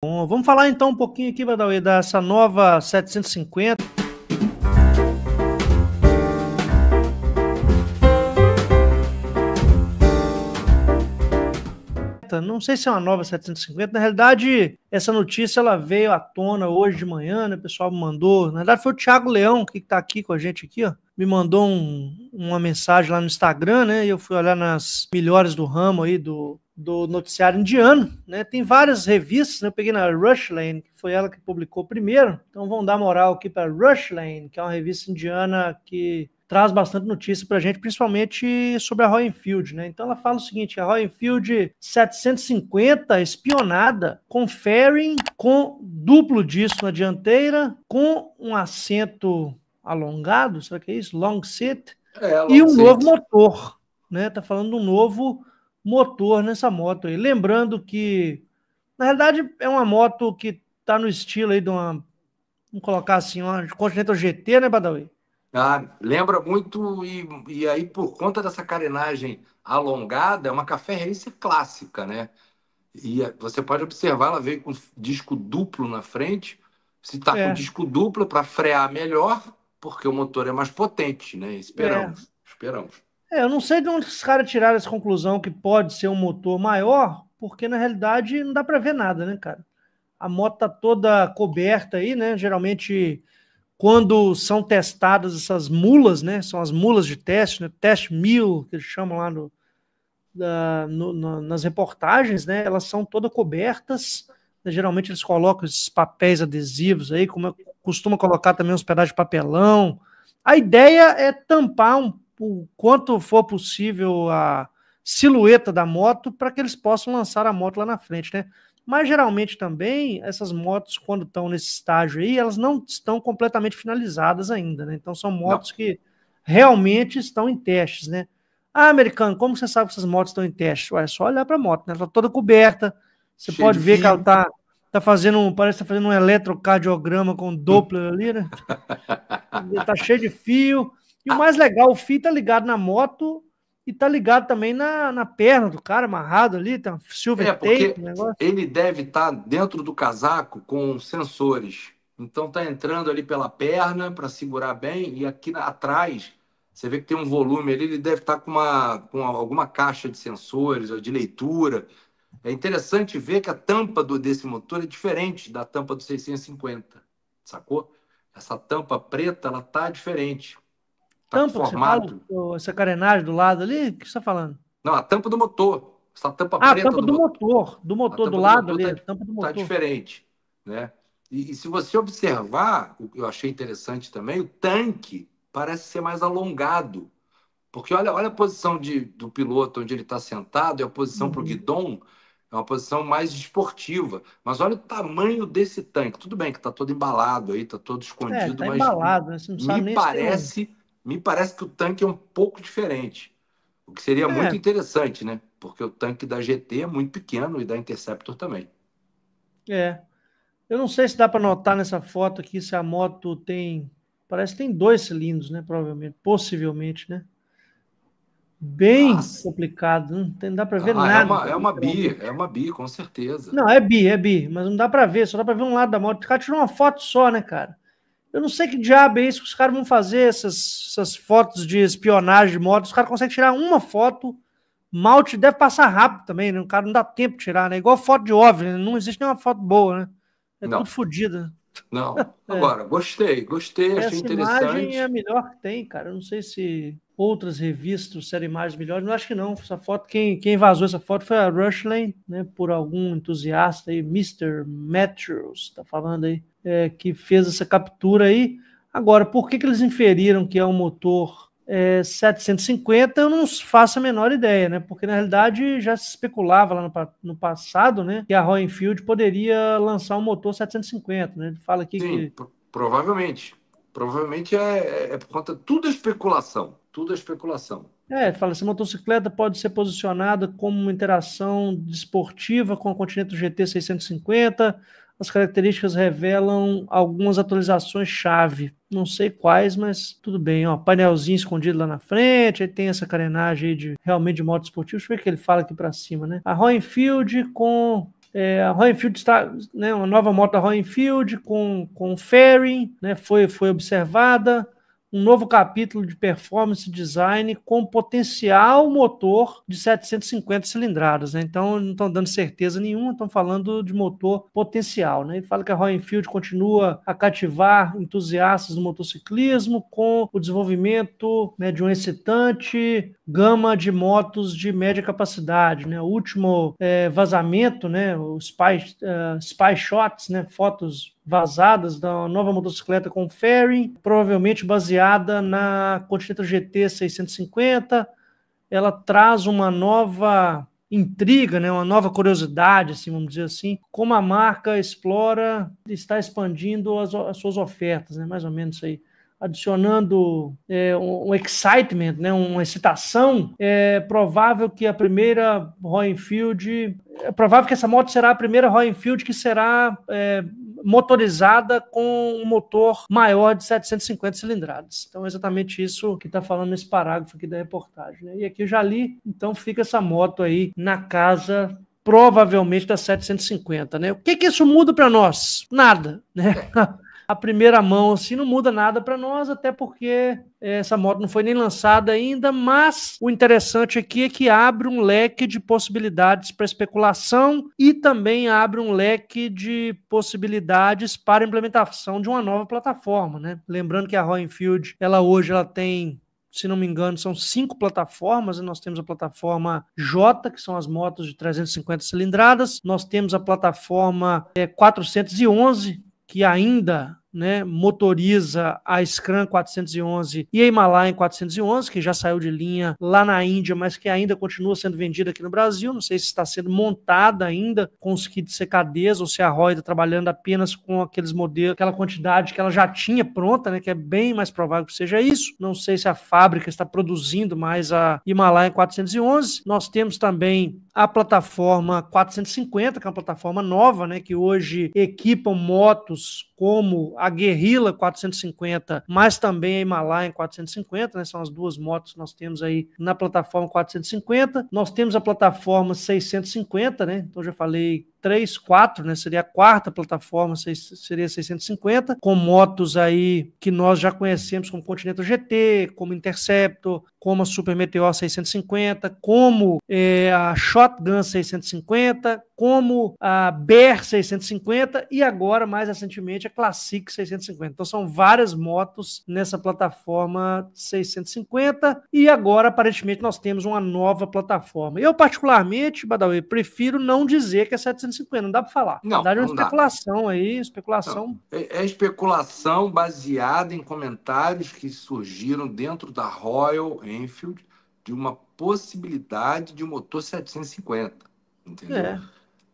Bom, vamos falar então um pouquinho aqui, Badawi, dessa nova 750. Não sei se é uma nova 750. Na realidade, essa notícia ela veio à tona hoje de manhã, né? O pessoal me mandou. Na verdade, foi o Thiago Leão que está aqui com a gente aqui, ó. Me mandou um, uma mensagem lá no Instagram, né? E eu fui olhar nas melhores do ramo aí do, do noticiário indiano, né? Tem várias revistas, né? Eu peguei na Rushlane, que foi ela que publicou primeiro. Então vamos dar moral aqui para Rushlane, que é uma revista indiana que traz bastante notícia para a gente, principalmente sobre a Royal Enfield, né? Então ela fala o seguinte: a Royal Enfield 750 espionada com fairing, com duplo disco na dianteira, com um assento alongado, será que é isso? Long seat é, long e um seat. novo motor, né? Tá falando de um novo motor nessa moto aí. Lembrando que na realidade é uma moto que tá no estilo aí de uma vamos colocar assim, uma Continental GT, né, Badawi? Ah, lembra muito, e, e aí por conta dessa carenagem alongada, é uma café racer clássica, né? E eh, você pode observar, ela veio com disco duplo na frente. Se está é. com disco duplo para frear melhor, porque o motor é mais potente, né? Esperamos, é. esperamos. É, eu não sei de onde os caras tiraram essa conclusão que pode ser um motor maior, porque na realidade não dá para ver nada, né, cara? A moto tá toda coberta aí, né? Geralmente quando são testadas essas mulas, né? São as mulas de teste, né? Teste mil, que eles chamam lá no, da, no, nas reportagens, né? Elas são todas cobertas. Né? Geralmente eles colocam esses papéis adesivos aí, como costuma colocar também uns pedaços de papelão. A ideia é tampar um, o quanto for possível a silhueta da moto para que eles possam lançar a moto lá na frente, né? Mas geralmente também essas motos, quando estão nesse estágio aí, elas não estão completamente finalizadas ainda, né? Então são motos não. que realmente estão em testes, né? Ah, americano, como você sabe que essas motos estão em teste? Ué, é só olhar para a moto, né? Ela está toda coberta. Você Cheio pode ver fio. que ela está tá fazendo, parece que tá fazendo um eletrocardiograma com Doppler ali, né? tá cheio de fio. E o mais legal, o fio tá ligado na moto e tá ligado também na, na perna do cara, amarrado ali, uma silver é, tape. Ele deve estar tá dentro do casaco com sensores. Então tá entrando ali pela perna para segurar bem e aqui atrás você vê que tem um volume ali, ele deve estar tá com, uma, com alguma caixa de sensores ou de leitura. É interessante ver que a tampa do, desse motor é diferente da tampa do 650, sacou? Essa tampa preta, ela tá diferente. Tá tampa, formado. Fala, essa carenagem do lado ali? O que você está falando? Não, a tampa do motor. Essa tampa ah, preta. a tampa do, motor. Do motor, do lado do motor ali. Tá, tampa do tá motor. Tá diferente, né? E, e, se você observar, o que eu achei interessante também, o tanque parece ser mais alongado. Porque olha, olha a posição de, do piloto onde ele está sentado e a posição uhum. para o guidon é uma posição mais esportiva. Mas olha o tamanho desse tanque. Tudo bem que está todo embalado aí, está todo escondido, é, tá mas embalado, né? me parece me parece que o tanque é um pouco diferente. O que seria é. muito interessante, né? Porque o tanque da GT é muito pequeno e da Interceptor também. É. Eu não sei se dá para notar nessa foto aqui se a moto tem. Parece que tem dois cilindros, né? Provavelmente. Possivelmente, né? Bem Nossa. complicado. Não, tem, não dá para ver ah, é nada. É uma, é uma bi, é uma bi, com certeza. Não, é bi, é bi. Mas não dá para ver, só dá para ver um lado da moto. O cara tirou uma foto só, né, cara? Eu não sei que diabo é isso que os caras vão fazer, essas, essas fotos de espionagem de moto. Os caras conseguem tirar uma foto, malte deve passar rápido também, né? O cara não dá tempo de tirar, né? Igual foto de OVNI, né? não existe nenhuma foto boa, né? É não. tudo fodido. Não, agora, gostei, gostei, Essa achei interessante. Essa imagem é a melhor que tem, cara. Eu não sei se outras revistas serem imagens melhores, mas acho que não. Essa foto, quem, quem vazou essa foto foi a Rushlane, né? Por algum entusiasta aí, Mr. Matthews, tá falando aí é, que fez essa captura aí. Agora, por que, que eles inferiram que é um motor é, 750? Eu não faço a menor ideia, né? Porque na realidade já se especulava lá no, no passado, né? Que a Royal Enfield poderia lançar um motor 750, né? Ele fala aqui Sim, que. Provavelmente. Provavelmente é, é, é por conta. Tudo é especulação. Tudo é especulação. É, fala, essa motocicleta pode ser posicionada como uma interação desportiva com a Continental GT 650, as características revelam algumas atualizações chave. Não sei quais, mas tudo bem. Ó, painelzinho escondido lá na frente, aí tem essa carenagem de realmente de moto esportivo. Deixa eu ver o que ele fala aqui para cima, né? A Royal Enfield com É, a Royal Enfield está, né, uma nova moto da Royal Enfield com, com fairing, né, foi, foi observada um novo capítulo de performance design com potencial motor de 750 cilindradas. Né? Então, não estão dando certeza nenhuma, estão falando de motor potencial. Né? Fala que a Royal Enfield continua a cativar entusiastas do motociclismo com o desenvolvimento né, de um excitante gama de motos de média capacidade. Né? O último é, vazamento, né, o Spy, uh, Spy Shots, né, fotos vazadas da nova motocicleta com fairing, provavelmente baseada na Continental GT 650. Ela traz uma nova intriga, né, uma nova curiosidade, assim, vamos dizer assim, como a marca explora, está expandindo as, as suas ofertas, né, mais ou menos isso aí adicionando é, um, excitement, né, uma excitação, é provável que a primeira Royal Enfield, é provável que essa moto será a primeira Royal Enfield que será é, motorizada com um motor maior de 750 cilindradas. Então, é exatamente isso que está falando nesse parágrafo aqui da reportagem. Né? E aqui já li, então fica essa moto aí na casa provavelmente da 750, né? O que que isso muda para nós? Nada, né? A primeira mão assim não muda nada para nós, até porque essa moto não foi nem lançada ainda, mas o interessante aqui é que abre um leque de possibilidades para especulação e também abre um leque de possibilidades para implementação de uma nova plataforma, né? Lembrando que a Royal Enfield, ela hoje ela tem se não me engano, são cinco plataformas. Nós temos a plataforma J, que são as motos de 350 cilindradas. Nós temos a plataforma é, 411, que ainda né, motoriza a Scrum 411 e a Himalayan 411, que já saiu de linha lá na Índia, mas que ainda continua sendo vendida aqui no Brasil. Não sei se está sendo montada ainda com os kits CKDs ou se a Roy está trabalhando apenas com aqueles modelos, aquela quantidade que ela já tinha pronta, né, que é bem mais provável que seja isso. Não sei se a fábrica está produzindo mais a Himalayan 411. Nós temos também a plataforma 450, que é uma plataforma nova, né, que hoje equipam motos como a Guerrilla 450, mas também a Himalayan 450, né, são as duas motos que nós temos aí na plataforma 450. Nós temos a plataforma 650, né, então já falei 3, 4, né? Seria a quarta plataforma, seria 650, com motos aí que nós já conhecemos como Continental GT, como Interceptor, como a Super Meteor 650, como é, a Shotgun 650, como a Bear 650 e agora, mais recentemente, a Classic 650. Então são várias motos nessa plataforma 650 e agora, aparentemente, nós temos uma nova plataforma. Eu, particularmente, Badawi, prefiro não dizer que é 750 150, não dá para falar. Não, Na verdade, é uma especulação dá. aí, especulação. É, é, especulação baseada em comentários que surgiram dentro da Royal Enfield de uma possibilidade de um motor 750, entendeu? É.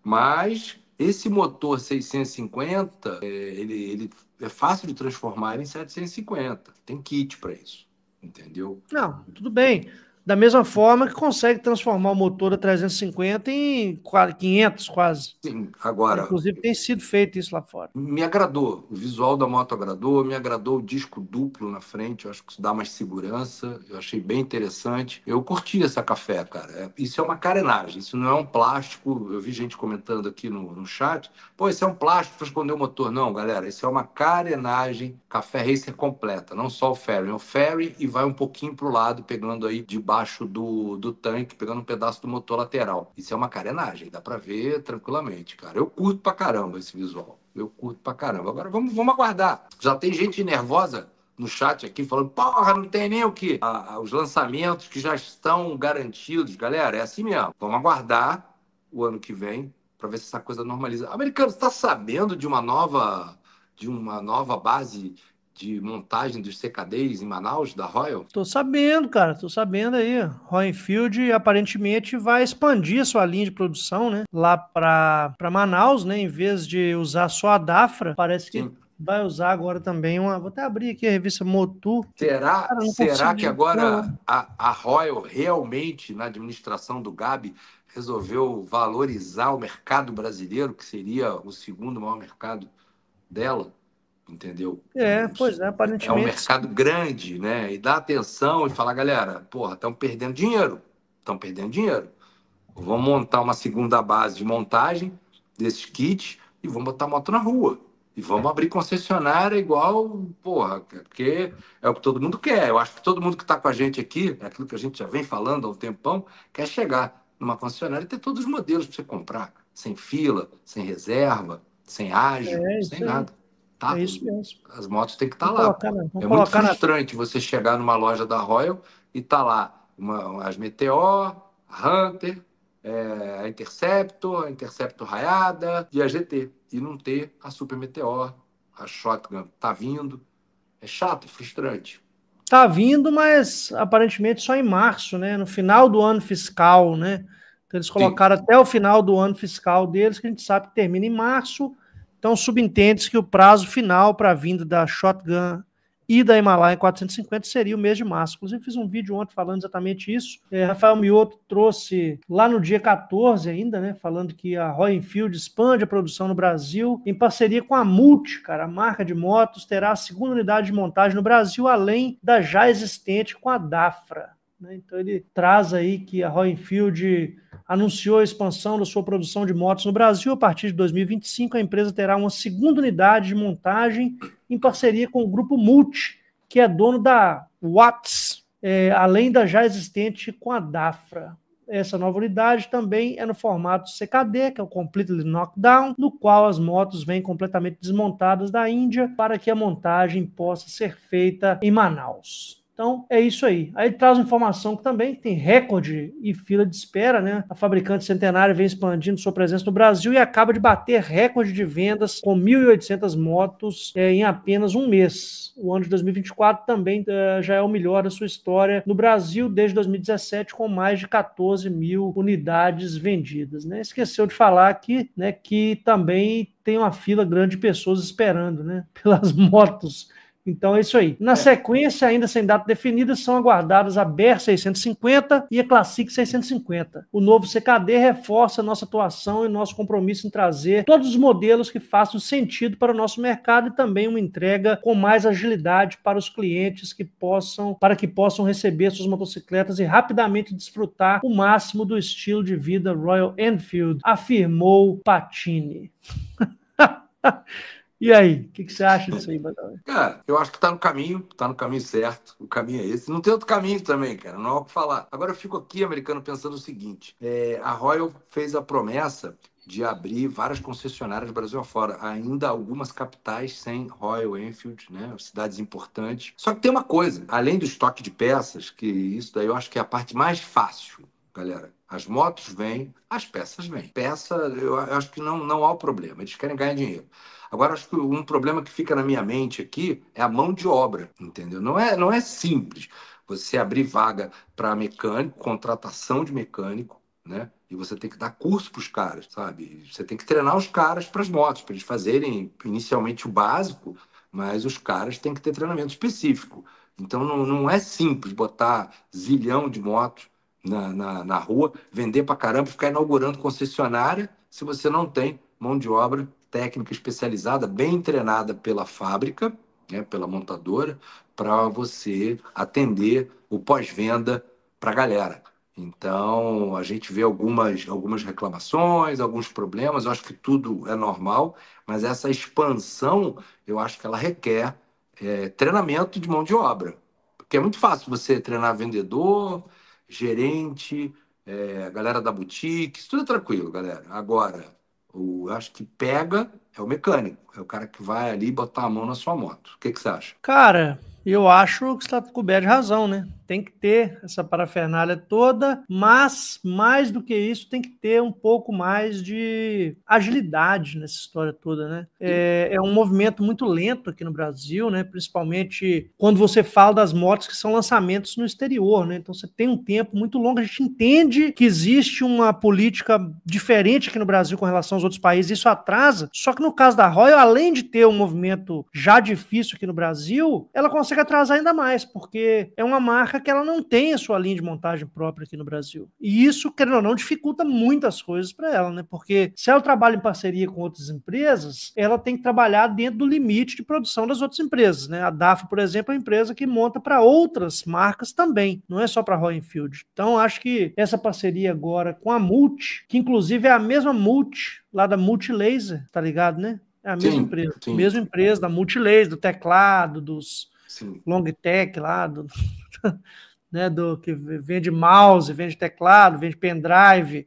Mas esse motor 650, é, ele, ele é fácil de transformar em 750. Tem kit para isso, entendeu? Não, tudo bem. Da mesma forma que consegue transformar o motor a 350 em 500 quase. Sim, agora. Inclusive tem sido feito isso lá fora. Me agradou. O visual da moto agradou, me agradou o disco duplo na frente. Eu acho que isso dá mais segurança. Eu achei bem interessante. Eu curti essa café, cara. É, isso é uma carenagem. Isso não é um plástico. Eu vi gente comentando aqui no, no chat. Pô, isso é um plástico para esconder o motor. Não, galera. Isso é uma carenagem café racer completa. Não só o ferry. É o ferry e vai um pouquinho para o lado, pegando aí de debaixo do, do tanque, pegando um pedaço do motor lateral. Isso é uma carenagem, dá para ver tranquilamente, cara. Eu curto pra caramba esse visual. Eu curto pra caramba. Agora vamos, vamos aguardar. Já tem gente nervosa no chat aqui falando, porra, não tem nem o que. Ah, os lançamentos que já estão garantidos, galera, é assim mesmo. Vamos aguardar o ano que vem para ver se essa coisa normaliza. Americano, está sabendo de uma nova de uma nova base de montagem dos CKDs em Manaus, da Royal? Tô sabendo, cara, tô sabendo aí. Royal Enfield aparentemente vai expandir a sua linha de produção, né? Lá para Manaus, né? Em vez de usar só a Dafra, parece que Sim. vai usar agora também uma. Vou até abrir aqui a revista Motu. Será, cara, será que agora a, a Royal realmente, na administração do Gabi, resolveu valorizar o mercado brasileiro, que seria o segundo maior mercado dela? Entendeu? É, pois é, aparentemente. É um mercado grande, né? E dá atenção e falar, galera, porra, estão perdendo dinheiro. Estão perdendo dinheiro. Vamos montar uma segunda base de montagem desses kits e vamos botar moto na rua. E vamos abrir concessionária igual, porra, porque é o que todo mundo quer. Eu acho que todo mundo que está com a gente aqui, é aquilo que a gente já vem falando há um tempão, quer chegar numa concessionária e ter todos os modelos para você comprar, sem fila, sem reserva, sem ágil, é, sem nada. Tá? É isso mesmo. As motos têm que estar tá lá. Colocar, é muito frustrante na... você chegar numa loja da Royal e tá lá uma, as Meteor, Hunter, é, a Interceptor, a Interceptor raiada e a GT. E não ter a Super Meteor, a Shotgun tá vindo. É chato, é frustrante. Tá vindo, mas aparentemente só em março, né? No final do ano fiscal, né? Então, eles colocaram Sim. até o final do ano fiscal deles, que a gente sabe que termina em março. Então, subentende-se que o prazo final para a vinda da Shotgun e da Himalaia 450 seria o mês de março. Inclusive, fiz um vídeo ontem falando exatamente isso. É, Rafael Mioto trouxe lá no dia 14 ainda, né? Falando que a Royal Enfield expande a produção no Brasil em parceria com a Multi, cara, a marca de motos, terá a segunda unidade de montagem no Brasil, além da já existente com a Dafra. Né? Então ele traz aí que a Royal Enfield anunciou a expansão da sua produção de motos no Brasil. A partir de 2025, a empresa terá uma segunda unidade de montagem em parceria com o grupo Multi, que é dono da Watts, é, além da já existente com a Dafra. Essa nova unidade também é no formato CKD, que é o Completely Knockdown, no qual as motos vêm completamente desmontadas da Índia para que a montagem possa ser feita em Manaus. Então é isso aí. Aí ele traz informação que também tem recorde e fila de espera, né? A fabricante centenária vem expandindo sua presença no Brasil e acaba de bater recorde de vendas com 1.800 motos é, em apenas um mês. O ano de 2024 também é, já é o melhor da sua história no Brasil desde 2017, com mais de 14 mil unidades vendidas. Né? Esqueceu de falar aqui né, que também tem uma fila grande de pessoas esperando né, pelas motos então é isso aí. Na é. sequência, ainda sem data definida, são aguardadas a BER 650 e a Classic 650. O novo CKD reforça nossa atuação e nosso compromisso em trazer todos os modelos que façam sentido para o nosso mercado e também uma entrega com mais agilidade para os clientes que possam, para que possam receber suas motocicletas e rapidamente desfrutar o máximo do estilo de vida Royal Enfield, afirmou Patini. E aí, o que, que, você acha disso aí, Badalé? Cara, eu acho que tá no caminho, tá no caminho certo. O caminho é esse. Não tem outro caminho também, cara. Não há o que falar. Agora eu fico aqui, americano, pensando o seguinte: é, a Royal fez a promessa de abrir várias concessionárias do Brasil afora. Ainda algumas capitais sem Royal Enfield, né? Cidades importantes. Só que tem uma coisa, além do estoque de peças, que isso daí eu acho que é a parte mais fácil, galera. As motos vêm, as peças vêm. Peça, eu acho que não, não há o problema. Eles querem ganhar dinheiro. Agora, acho que um problema que fica na minha mente aqui é a mão de obra, entendeu? Não é, não é simples você abrir vaga para mecânico, contratação de mecânico, né? E você tem que dar curso para os caras, sabe? Você tem que treinar os caras para as motos, para eles fazerem inicialmente o básico, mas os caras têm que ter treinamento específico. Então não, não é simples botar zilhão de motos na, na, na rua, vender para caramba, ficar inaugurando concessionária se você não tem mão de obra técnica especializada, bem treinada pela fábrica, né, pela montadora, para você atender o pós-venda para a galera. Então, a gente vê algumas, algumas reclamações, alguns problemas, eu acho que tudo é normal, mas essa expansão, eu acho que ela requer é, treinamento de mão de obra. Porque é muito fácil você treinar vendedor, gerente, é, galera da boutique, isso tudo é tranquilo, galera. Agora, o, acho que pega é o mecânico, é o cara que vai ali botar a mão na sua moto. O que, que você acha? Cara, eu acho que você está coberto de razão, né? Tem que ter essa parafernália toda, mas mais do que isso, tem que ter um pouco mais de agilidade nessa história toda, né? É, é, um movimento muito lento aqui no Brasil, né? Principalmente quando você fala das motos que são lançamentos no exterior, né? Então você tem um tempo muito longo. A gente entende que existe uma política diferente aqui no Brasil com relação aos outros países, isso atrasa. Só que no caso da Royal, além de ter um movimento já difícil aqui no Brasil, ela consegue atrasar ainda mais, porque é uma marca marca que ela não tem a sua linha de montagem própria aqui no Brasil. E isso, querendo ou não, dificulta muitas coisas para ela, né? Porque se ela trabalha em parceria com outras empresas, ela tem que trabalhar dentro do limite de produção das outras empresas, né? A DAF, por exemplo, é uma empresa que monta para outras marcas também, não é só para a Field. Então, acho que essa parceria agora com a Multi, que inclusive é a mesma Multi lá da Multilaser, tá ligado, né? É a mesma sim, empresa. Sim. Mesma empresa da Multilaser, do teclado, dos sim. Longtech lá, do, né, do que vende mouse, vende teclado, vende pendrive,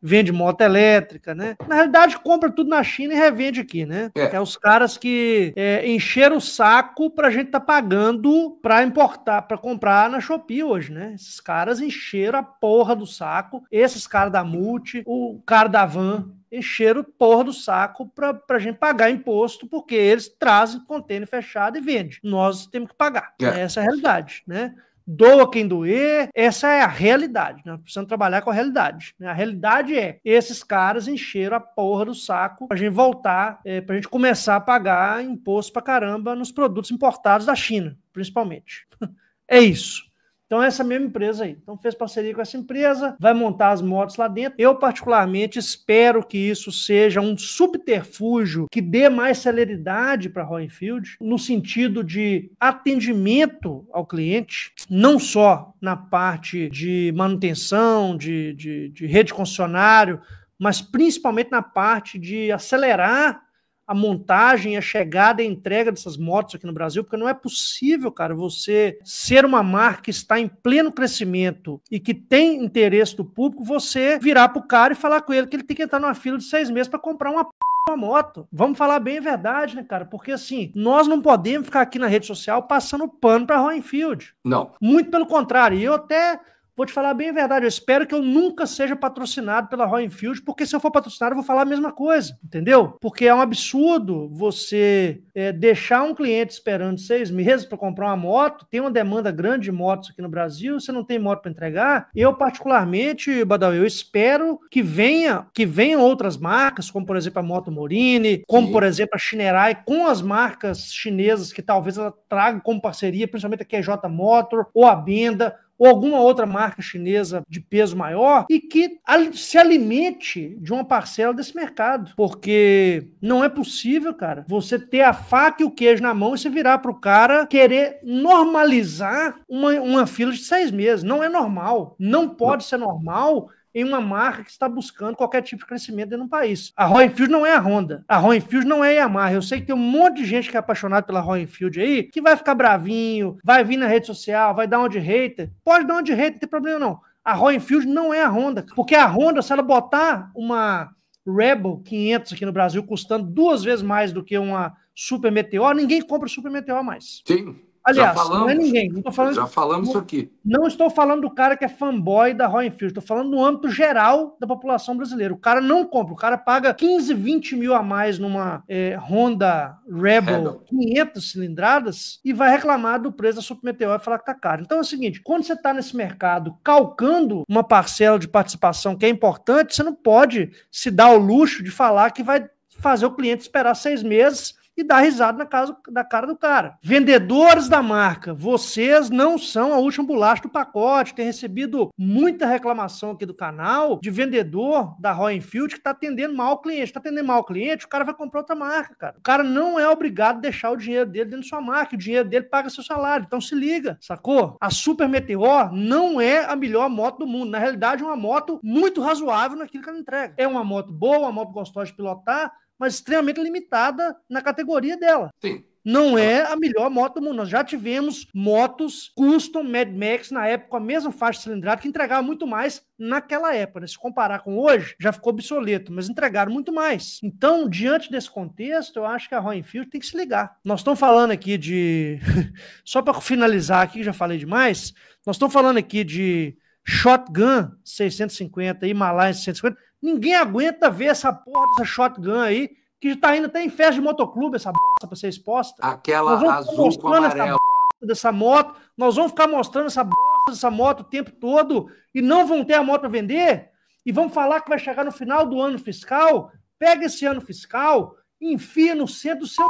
vende moto elétrica, né? Na realidade, compra tudo na China e revende aqui, né? É, é os caras que é, encheram o saco pra gente tá pagando pra importar, pra comprar na Shopee hoje, né? Esses caras encheram a porra do saco. Esses caras da Multi, o cara da Van, encheram porra do saco para a gente pagar imposto, porque eles trazem container fechado e vende. Nós temos que pagar. É. Essa é a realidade, né? Doa quem doer, essa é a realidade. Né? precisamos trabalhar com a realidade. Né? A realidade é, esses caras encheram a porra do saco pra gente voltar, é, pra gente começar a pagar imposto pra caramba nos produtos importados da China, principalmente. É isso. Então, essa mesma empresa aí. Então, fez parceria com essa empresa, vai montar as motos lá dentro. Eu, particularmente, espero que isso seja um subterfúgio que dê mais celeridade para a Roenfield, no sentido de atendimento ao cliente, não só na parte de manutenção, de, de, de rede concessionário, mas principalmente na parte de acelerar a montagem, a chegada e a entrega dessas motos aqui no Brasil, porque não é possível, cara, você ser uma marca que está em pleno crescimento e que tem interesse do público, você virar pro cara e falar com ele que ele tem que entrar numa fila de seis meses para comprar uma uma moto. Vamos falar bem a verdade, né, cara? Porque assim, nós não podemos ficar aqui na rede social passando pano para Roenfield. Não. Muito pelo contrário. E eu até Vou te falar bem a verdade, eu espero que eu nunca seja patrocinado pela Royal Enfield, porque se eu for patrocinado, eu vou falar a mesma coisa, entendeu? Porque é um absurdo você é, deixar um cliente esperando seis meses para comprar uma moto, tem uma demanda grande de motos aqui no Brasil, você não tem moto para entregar. Eu, particularmente, Badawi, eu espero que venha, que venham outras marcas, como por exemplo a Moto Morini, como Sim. por exemplo a Shinerai, com as marcas chinesas que talvez ela traga como parceria, principalmente a QJ Motor ou a Benda ou alguma outra marca chinesa de peso maior e que se alimente de uma parcela desse mercado. Porque não é possível, cara, você ter a faca e o queijo na mão e você virar para o cara querer normalizar uma, uma fila de seis meses. Não é normal. Não pode ser normal em uma marca que está buscando qualquer tipo de crescimento dentro do país. A Roenfield não é a Honda. A Roenfield não é a Yamaha. Eu sei que tem um monte de gente que é apaixonado pela Roenfield aí, que vai ficar bravinho, vai vir na rede social, vai dar um de hater. Pode dar um de hater, não tem problema não. A Roenfield não é a Honda. Porque a Honda, se ela botar uma Rebel 500 aqui no Brasil, custando duas vezes mais do que uma Super Meteor, ninguém compra Super Meteor mais. Sim. Aliás, falamos, não é ninguém. Não falando, já falamos isso aqui. Não estou falando do cara que é fanboy da Royal Enfield. Estou falando no âmbito geral da população brasileira. O cara não compra. O cara paga 15, 20 mil a mais numa é, Honda Rebel, Rebel 500 cilindradas e vai reclamar do preço da Super Meteor e falar que tá caro. Então é o seguinte, quando você está nesse mercado calcando uma parcela de participação que é importante, você não pode se dar o luxo de falar que vai fazer o cliente esperar seis meses e dar risada na casa da cara do cara. Vendedores da marca, vocês não são a última bolacha do pacote. Tem recebido muita reclamação aqui do canal de vendedor da Royal Enfield que está atendendo mal o cliente. Está atendendo mal o cliente, o cara vai comprar outra marca, cara. O cara não é obrigado a deixar o dinheiro dele dentro da sua marca. O dinheiro dele paga seu salário. Então se liga, sacou? A Super Meteor não é a melhor moto do mundo. Na realidade, é uma moto muito razoável naquilo que ela entrega. É uma moto boa, uma moto gostosa de pilotar, mas extremamente limitada na categoria dela. Sim. Não é a melhor moto do mundo. Nós já tivemos motos custom Mad Max na época com a mesma faixa cilindrada que entregava muito mais naquela época. Né? Se comparar com hoje, já ficou obsoleto, mas entregaram muito mais. Então, diante desse contexto, eu acho que a Royal Enfield tem que se ligar. Nós estamos falando aqui de. Só para finalizar aqui, já falei demais. Nós estamos falando aqui de Shotgun 650, Himalaya 650. Ninguém aguenta ver essa porra dessa shotgun aí, que tá indo até em festa de motoclube, essa bosta pra ser exposta. Aquela azul com amarelo. dessa moto, nós vamos ficar mostrando essa bosta dessa moto o tempo todo e não vão ter a moto para vender? E vamos falar que vai chegar no final do ano fiscal? Pega esse ano fiscal e enfia no centro do seu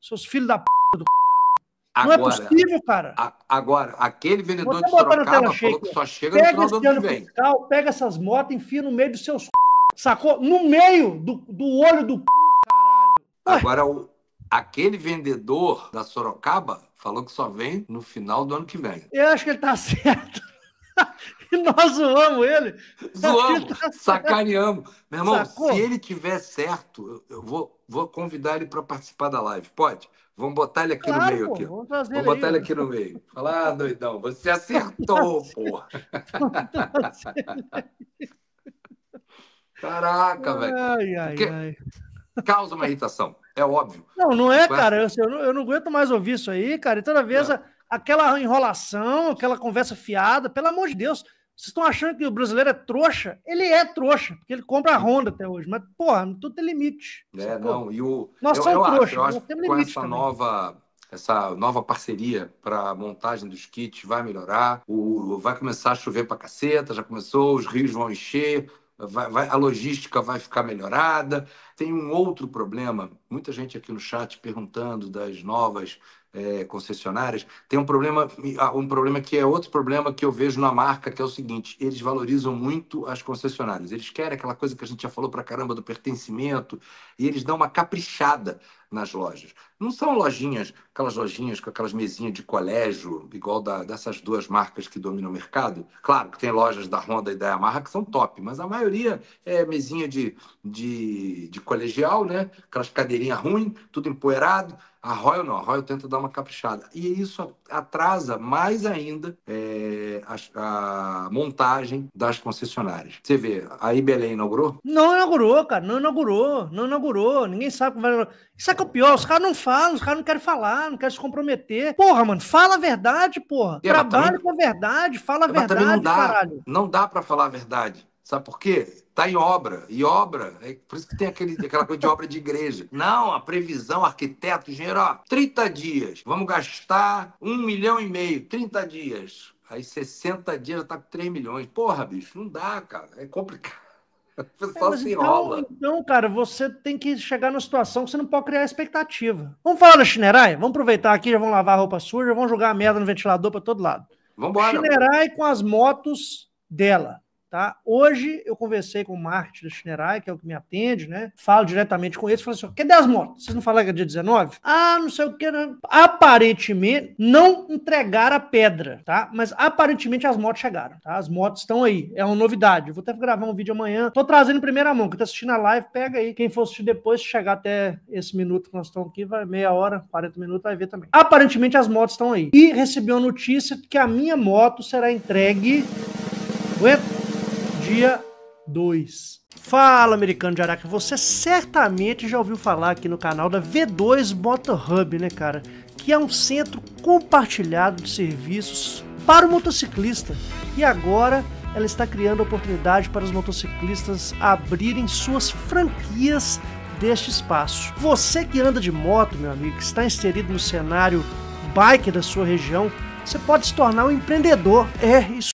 seus filhos da p do caralho. Agora, não é possível, cara. A, agora, aquele vendedor de Sorocaba falou que só chega pega no final do ano que vem. Fiscal, pega essas motos, enfia no meio dos seus sacou? No meio do, do olho do caralho. Agora, o, aquele vendedor da Sorocaba falou que só vem no final do ano que vem. Eu acho que ele tá certo. E nós zoamos ele. Zoamos, tá sacaneamos. Meu irmão, Sacou? se ele tiver certo, eu vou, vou convidar ele para participar da live. Pode? Vamos botar ele aqui claro, no meio. Pô, aqui. Vamos, vamos botar ele aqui no meio. Falar, ah, doidão, você acertou, porra. Caraca, velho. Ai, ai, ai. Causa uma irritação, é óbvio. Não, não é, cara. Eu, eu, não, eu não aguento mais ouvir isso aí, cara. E toda vez a, aquela enrolação, aquela conversa fiada, pelo amor de Deus. Vocês estão achando que o brasileiro é trouxa? Ele é trouxa, porque ele compra a Honda até hoje. Mas, porra, tudo tem limite. É, não. E o. Nós eu, somos eu trouxa, acho, eu acho que com essa também. nova essa nova parceria para a montagem dos kits vai melhorar. O, vai começar a chover para caceta, já começou, os rios vão encher, vai, vai, a logística vai ficar melhorada. Tem um outro problema, muita gente aqui no chat perguntando das novas é, concessionárias. Tem um problema, ah, um problema que é outro problema que eu vejo na marca, que é o seguinte: eles valorizam muito as concessionárias. Eles querem aquela coisa que a gente já falou para caramba do pertencimento, e eles dão uma caprichada nas lojas. Não são lojinhas, aquelas lojinhas com aquelas mesinhas de colégio, igual da, dessas duas marcas que dominam o mercado. Claro que tem lojas da Honda e da Yamaha que são top, mas a maioria é mesinha de, de, de colegial, né? Aquelas cadeirinhas ruins, tudo empoeirado. A Royal não, a Royal tenta dar uma caprichada. E isso atrasa mais ainda é, a, a, montagem das concessionárias. Você vê, a IBLE inaugurou? Não inaugurou, cara, não inaugurou, não inaugurou. Ninguém sabe como vai. Isso é que é o pior, os caras não falam, os caras não querem falar, não querem se comprometer. Porra, mano, fala a verdade, porra. E Trabalhe também... com a verdade, fala a verdade, não dá, caralho. Não dá para falar a verdade. Sabe por quê? Está em obra. E obra, é por isso que tem aquele, aquela coisa de obra de igreja. Não, a previsão, arquiteto, engenheiro, ó, 30 dias. Vamos gastar um milhão e meio, 30 dias. Aí 60 dias já tá com 3 milhões. Porra, bicho, não dá, cara. É complicado. O pessoal é, se então, enrola. Então, cara, você tem que chegar numa situação que você não pode criar expectativa. Vamos falar da Shinerai? Vamos aproveitar aqui, já vamos lavar a roupa suja, vamos jogar a merda no ventilador para todo lado. Vamos embora. Shinerai com as motos dela. Tá? Hoje eu conversei com o marketing da Shinerai, que é o que me atende, né? Falo diretamente com eles, falo assim: cadê as motos? Vocês não falaram que é dia 19? Ah, não sei o que. Né? Aparentemente, não entregaram a pedra, tá? Mas aparentemente as motos chegaram, tá? As motos estão aí. É uma novidade. Eu vou até gravar um vídeo amanhã. Tô trazendo em primeira mão. Quem tá assistindo a live, pega aí. Quem for assistir depois, se chegar até esse minuto que nós estamos aqui, vai meia hora, 40 minutos, vai ver também. Aparentemente as motos estão aí. E recebi uma notícia que a minha moto será entregue. Dia 2. Fala, americano de Araque, você certamente já ouviu falar aqui no canal da V2 Motor Hub, né, cara? Que é um centro compartilhado de serviços para o motociclista. E agora ela está criando oportunidade para os motociclistas abrirem suas franquias deste espaço. Você que anda de moto, meu amigo, que está inserido no cenário bike da sua região, você pode se tornar um empreendedor. É isso